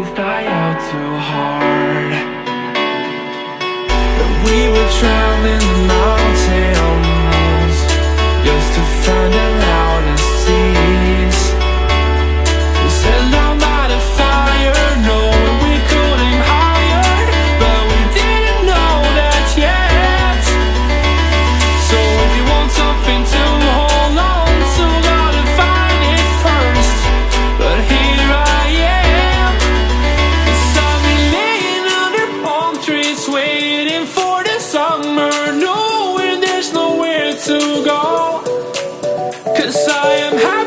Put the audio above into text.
winds die out too hard. But we were drowning Yes, I am happy.